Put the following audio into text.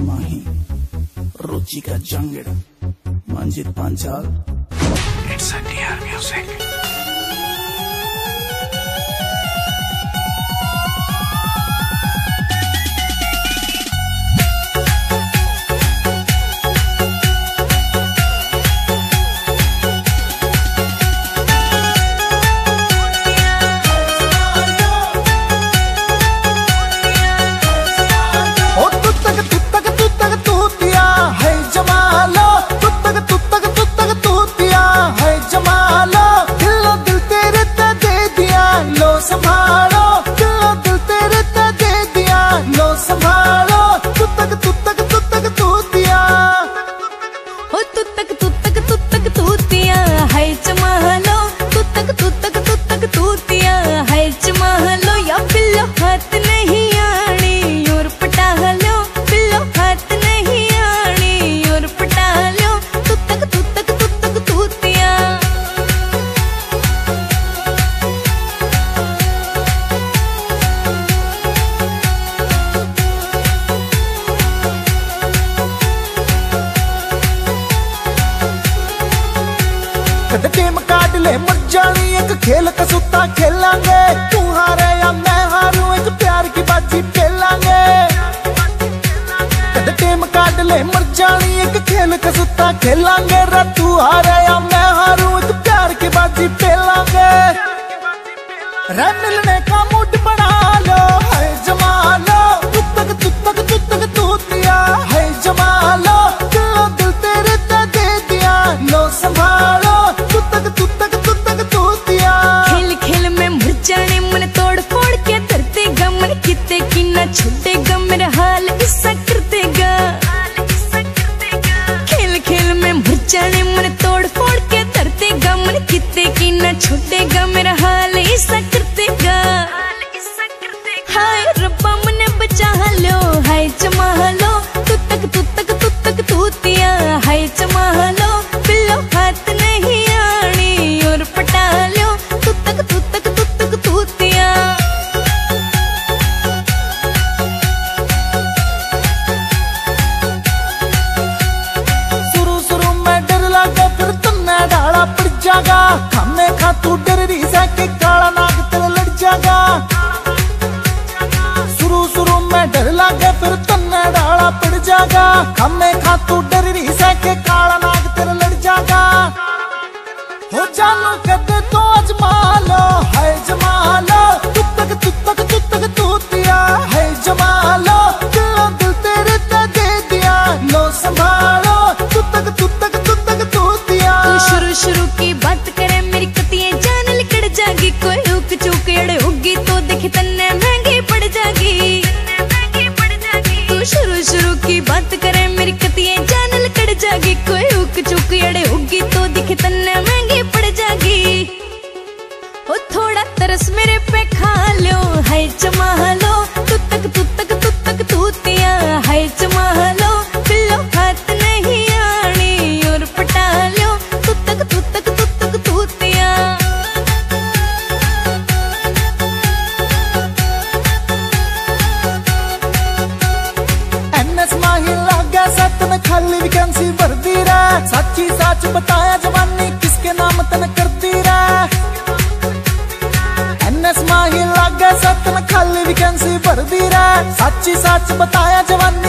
माही रुचि का जंगड़। Manjit Panchal. It's a dear music खेल कसूता खेलांगे। तू हारे या मैं हारू, एक प्यार की बाजी खेलांगे। कद टेम काट ले मर जानी एक खेल कसूता खेलांगे। रे, तू हारे या मैं हारू, एक प्यार की बाजी खेलांगे। रे मिलने ना छूटेगा मेरा हाल ऐसा कर देगा हाय रब्बा मने बचा लो। हाय जमा लो। तू तक तू तक तू तक तूतिया। हाय जमा लो। बिल्लो हाथ नहीं आनी। और पटा लो। तू तक तू तक तू तक तूतिया। शुरू शुरू में डर लगा, फिर तन्ने डाला पड़ जागा खाने खा तू डर रही सा के काला नाग तेरे लड़ जागा शुरू शुरू में डर लगा फिर तन्ने डाला पड़ जागा खाने खा तू डर रही सा के काला नाग तेरे लड़ जागा हो जानो कहते तो अजमा लो है जमा तू तक तू तक तू तक तूतिया है जमा तो तन्ने महँगी पड़ जागी हो थोड़ा तरस मेरे पे खा लो। है जमा लो तू तक तू तक तू तक तूतिया। है जमा लो बिल्लो हाथ नहीं आनी। और पटा लो। तू तक तू तक तू तक तूतिया। एनएस माही लागा सत में खाली वैकेंसी भरती रे। सच्ची सच जवानी किसके नाम तन करती रह। एनएस माही लागे सतन खाली वैकेंसी भरती रे सच्ची सच बताया जवानी